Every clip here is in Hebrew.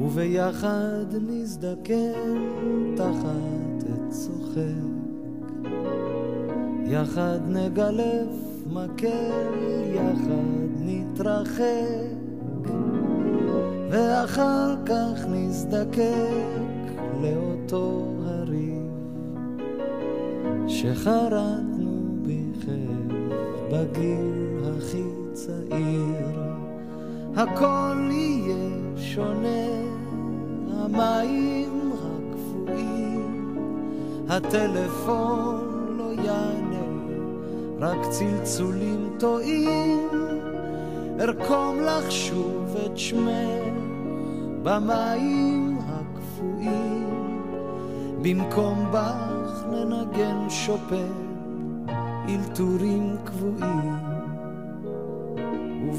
וביחד נזדקן תחת עץ צוחק. יחד נגלף מקל, יחד נתרחק, ואחר כך נזדקק לאותו הריב שחרטנו בכיף בגיל הכי צעיר. הכל שונה, המים הקפואים, הטלפון לא יענה, רק צלצולים טועים, ארקום לך שוב את שמך במים הקפואים, במקום בך ננגן שופן, אלתורים קבועים.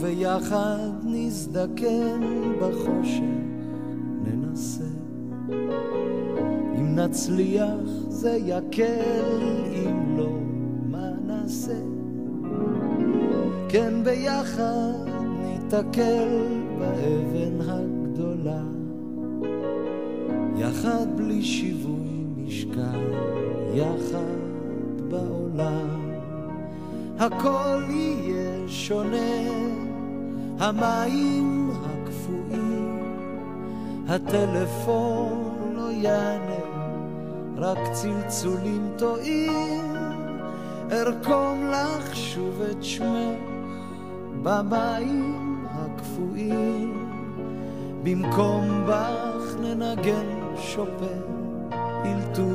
וביחד נזדקן בחושך, ננסה. אם נצליח זה יקל, אם לא, מה נעשה? כן ביחד ניתקל באבן הגדולה, יחד בלי שיווי משקל, יחד בעולם. הכל יהיה שונה, המים הקפואים, הטלפון לא יענה, רק צלצולים טועים, ארקום לך שוב את שמך במים הקפואים, במקום בך ננגן שופן, אלתורים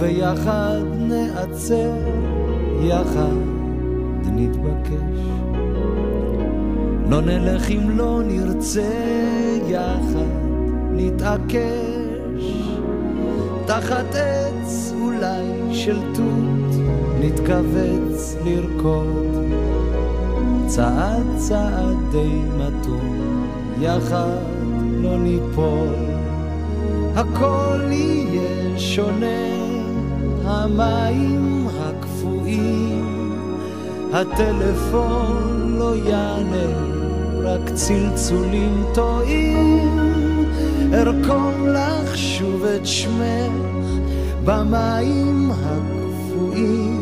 וביחד נעצר, יחד נתבקש. לא נלך אם לא נרצה, יחד נתעקש. תחת עץ אולי של תות, נתכווץ לרקוד. צעד צעד די מתון, יחד לא ניפול. הכל יהיה שונה, המים הקפואים, הטלפון לא יענה, רק צלצולים טועים. ארקום לך שוב את שמך במים הקפואים,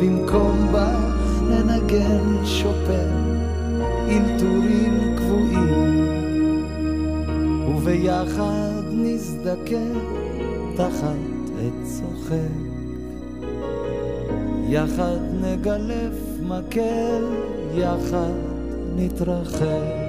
במקום בך ננגן שופן, אלתורים קבועים. וביחד נזדקן תחת עץ צוחק. יחד נגלף מקל, יחד נתרחק.